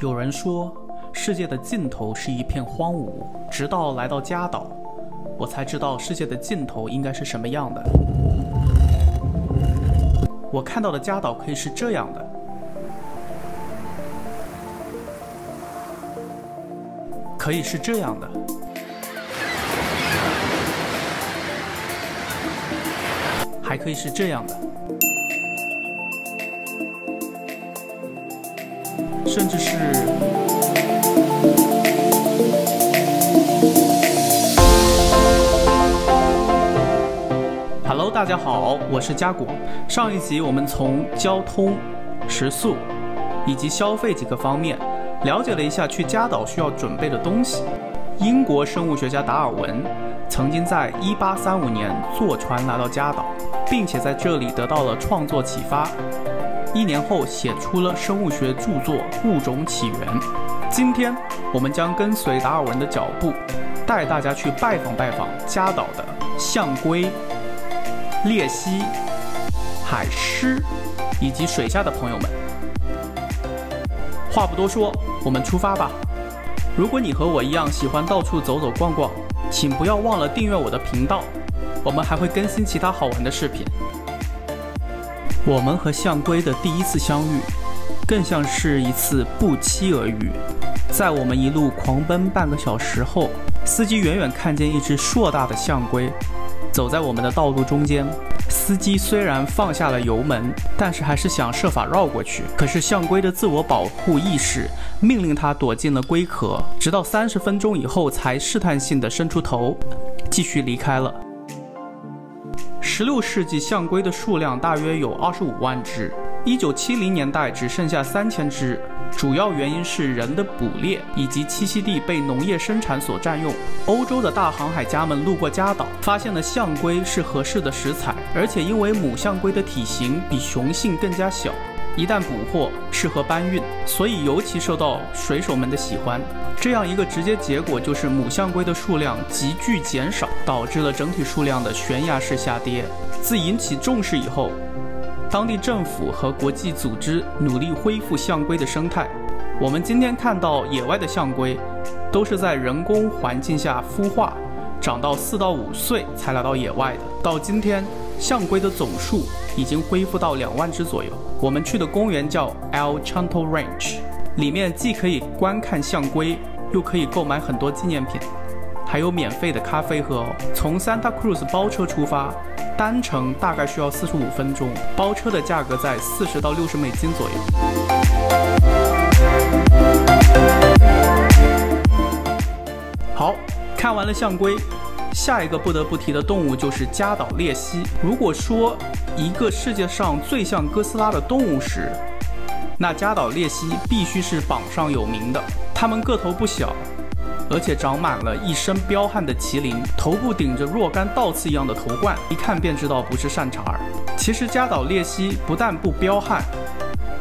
有人说，世界的尽头是一片荒芜，直到来到加岛，我才知道世界的尽头应该是什么样的。我看到的加岛可以是这样的，可以是这样的，还可以是这样的，甚至是。Hello，大家好，我是佳果。上一集我们从交通、食宿以及消费几个方面了解了一下去加岛需要准备的东西。英国生物学家达尔文曾经在1835年坐船来到加岛，并且在这里得到了创作启发。一年后写出了生物学著作《物种起源》。今天我们将跟随达尔文的脚步，带大家去拜访拜访加岛的象龟。鬣蜥、海狮以及水下的朋友们，话不多说，我们出发吧。如果你和我一样喜欢到处走走逛逛，请不要忘了订阅我的频道，我们还会更新其他好玩的视频。我们和象龟的第一次相遇，更像是一次不期而遇。在我们一路狂奔半个小时后，司机远远看见一只硕大的象龟。走在我们的道路中间，司机虽然放下了油门，但是还是想设法绕过去。可是象龟的自我保护意识命令它躲进了龟壳，直到三十分钟以后才试探性的伸出头，继续离开了。十六世纪象龟的数量大约有二十五万只，一九七零年代只剩下三千只。主要原因是人的捕猎以及栖息地被农业生产所占用。欧洲的大航海家们路过加岛，发现了象龟是合适的食材，而且因为母象龟的体型比雄性更加小，一旦捕获适合搬运，所以尤其受到水手们的喜欢。这样一个直接结果就是母象龟的数量急剧减少，导致了整体数量的悬崖式下跌。自引起重视以后，当地政府和国际组织努力恢复象龟的生态。我们今天看到野外的象龟，都是在人工环境下孵化，长到四到五岁才来到野外的。到今天，象龟的总数已经恢复到两万只左右。我们去的公园叫 El Chanto Ranch，里面既可以观看象龟，又可以购买很多纪念品，还有免费的咖啡喝哦。从 Santa Cruz 包车出发。单程大概需要四十五分钟，包车的价格在四十到六十美金左右。好看完了象龟，下一个不得不提的动物就是加岛鬣蜥。如果说一个世界上最像哥斯拉的动物时，那加岛鬣蜥必须是榜上有名的。它们个头不小。而且长满了一身彪悍的麒麟，头部顶着若干倒刺一样的头冠，一看便知道不是善茬儿。其实加岛鬣蜥不但不彪悍，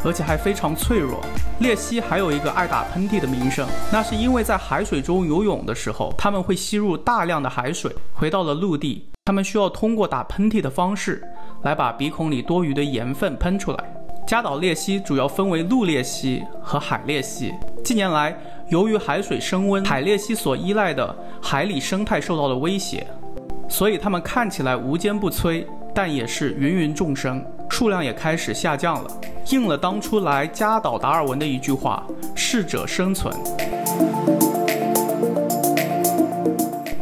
而且还非常脆弱。鬣蜥还有一个爱打喷嚏的名声，那是因为在海水中游泳的时候，它们会吸入大量的海水，回到了陆地，它们需要通过打喷嚏的方式来把鼻孔里多余的盐分喷出来。加岛鬣蜥主要分为陆鬣蜥和海鬣蜥。近年来，由于海水升温，海鬣蜥所依赖的海里生态受到了威胁，所以它们看起来无坚不摧，但也是芸芸众生，数量也开始下降了，应了当初来加岛达尔文的一句话：“适者生存。”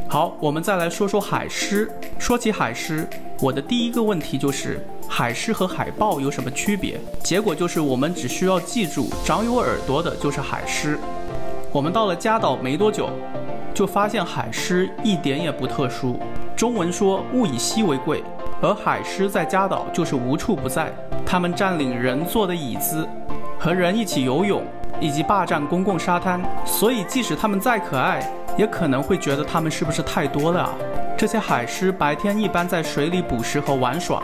好，我们再来说说海狮。说起海狮，我的第一个问题就是海狮和海豹有什么区别？结果就是我们只需要记住，长有耳朵的就是海狮。我们到了加岛没多久，就发现海狮一点也不特殊。中文说物以稀为贵，而海狮在加岛就是无处不在。它们占领人坐的椅子，和人一起游泳，以及霸占公共沙滩。所以即使它们再可爱，也可能会觉得它们是不是太多了啊？这些海狮白天一般在水里捕食和玩耍。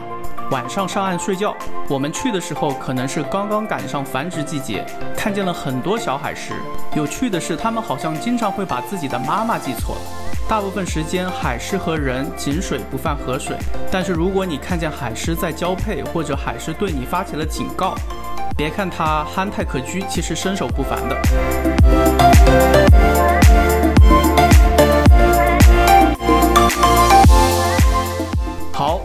晚上上岸睡觉。我们去的时候可能是刚刚赶上繁殖季节，看见了很多小海狮。有趣的是，它们好像经常会把自己的妈妈记错了。大部分时间，海狮和人井水不犯河水。但是如果你看见海狮在交配，或者海狮对你发起了警告，别看它憨态可掬，其实身手不凡的。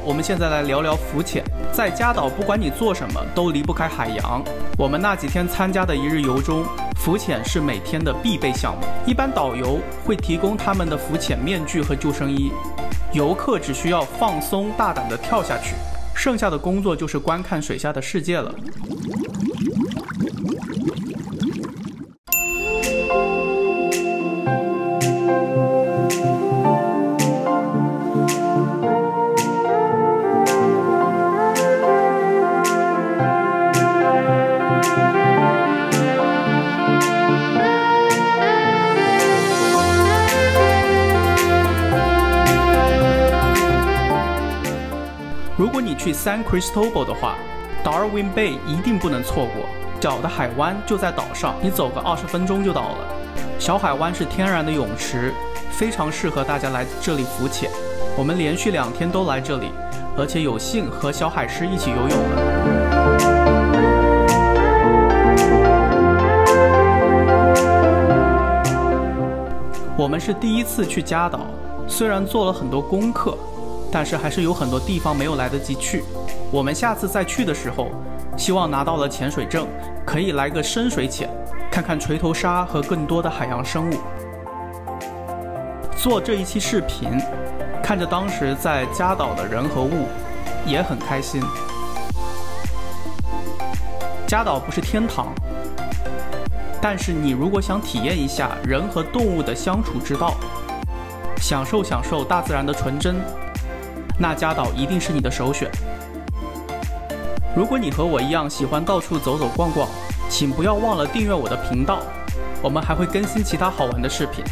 我们现在来聊聊浮潜。在加岛，不管你做什么，都离不开海洋。我们那几天参加的一日游中，浮潜是每天的必备项目。一般导游会提供他们的浮潜面具和救生衣，游客只需要放松大胆地跳下去，剩下的工作就是观看水下的世界了。去 San Cristobal 的话，Darwin Bay 一定不能错过。小的海湾就在岛上，你走个二十分钟就到了。小海湾是天然的泳池，非常适合大家来这里浮潜。我们连续两天都来这里，而且有幸和小海狮一起游泳了。我们是第一次去加岛，虽然做了很多功课。但是还是有很多地方没有来得及去。我们下次再去的时候，希望拿到了潜水证，可以来个深水潜，看看锤头鲨和更多的海洋生物。做这一期视频，看着当时在加岛的人和物，也很开心。加岛不是天堂，但是你如果想体验一下人和动物的相处之道，享受享受大自然的纯真。那加岛一定是你的首选。如果你和我一样喜欢到处走走逛逛，请不要忘了订阅我的频道，我们还会更新其他好玩的视频。